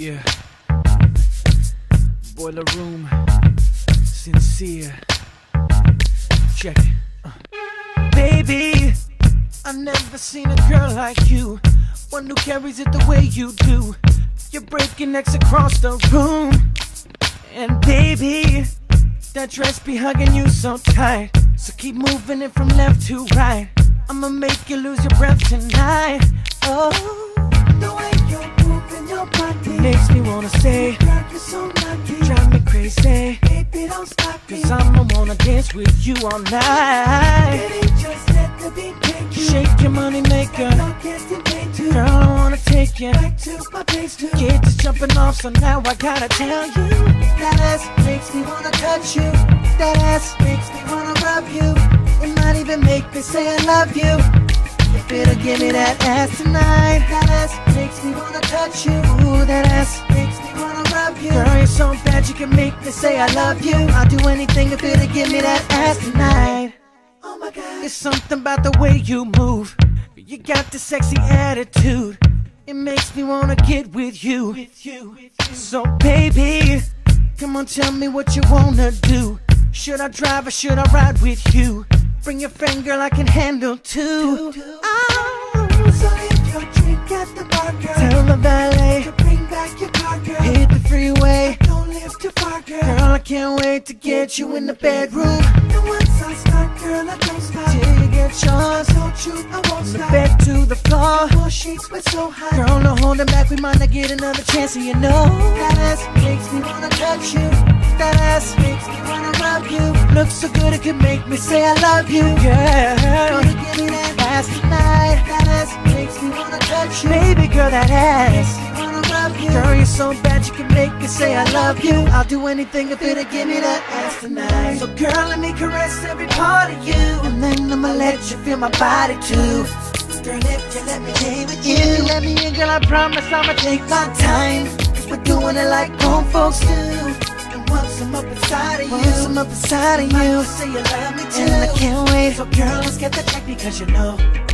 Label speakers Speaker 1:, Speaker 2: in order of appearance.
Speaker 1: Yeah. Boiler room. Sincere. Check it. Uh. Baby, I've never seen a girl like you. One who carries it the way you do. You're breaking necks across the room. And baby, that dress be hugging you so tight. So keep moving it from left to right. I'ma make you lose your breath tonight. Oh, makes me wanna say,
Speaker 2: so
Speaker 1: drive me crazy.
Speaker 2: Baby, don't stop me
Speaker 1: I'ma wanna dance with you all night.
Speaker 2: Baby, just let the beat you
Speaker 1: Shake your money maker. Girl, I wanna take you.
Speaker 2: Back to my place too
Speaker 1: to jumping off, so now I gotta tell you.
Speaker 2: That ass makes me wanna touch you That ass makes me wanna rub you It might even make me say I love you Better give me that ass tonight That ass makes me wanna touch you Ooh, that ass makes me wanna rub you
Speaker 1: Girl, you're so bad you can make me say I love you. I'll do anything if it'll give me that ass tonight.
Speaker 2: Oh my god
Speaker 1: It's something about the way you move. You got the sexy attitude. It makes me wanna get with you.
Speaker 2: With you
Speaker 1: So baby, come on, tell me what you wanna do. Should I drive or should I ride with you? Bring your friend, girl, I can handle two. Oh,
Speaker 2: So leave your drink at the bar, girl
Speaker 1: tell the valet,
Speaker 2: To bring back your car, girl
Speaker 1: hit the freeway.
Speaker 2: Don't live too far, girl
Speaker 1: Girl, I can't wait to get you in the bedroom.
Speaker 2: And once I start, girl, I don't stop
Speaker 1: Till you get yours.
Speaker 2: Don't you, I won't
Speaker 1: From the
Speaker 2: stop
Speaker 1: bed to the floor.
Speaker 2: More sheets, we're so hot
Speaker 1: Girl, no holding back, we might not get another chance, and you know
Speaker 2: That ass makes me wanna touch you
Speaker 1: that ass
Speaker 2: Makes me wanna rub you
Speaker 1: looks so good it could make me say I love you, girl.
Speaker 2: give me that ass tonight That ass makes me wanna touch you
Speaker 1: Baby girl, that ass.
Speaker 2: You
Speaker 1: Girl, you're so bad you can make me say I love you. I'll do anything if it'll give me that ass tonight. So girl, let me caress every part of you, and then I'ma let you feel my body too.
Speaker 2: Girl, if you let me lay with
Speaker 1: If you
Speaker 2: you
Speaker 1: let me in, girl, I promise I'ma take my time. Cause we're doing it like grown folks do.
Speaker 2: Once I'm up inside of
Speaker 1: Once
Speaker 2: you
Speaker 1: I'm up inside of
Speaker 2: You. say you love me
Speaker 1: and I can't wait.
Speaker 2: So girl, let's get the check because you know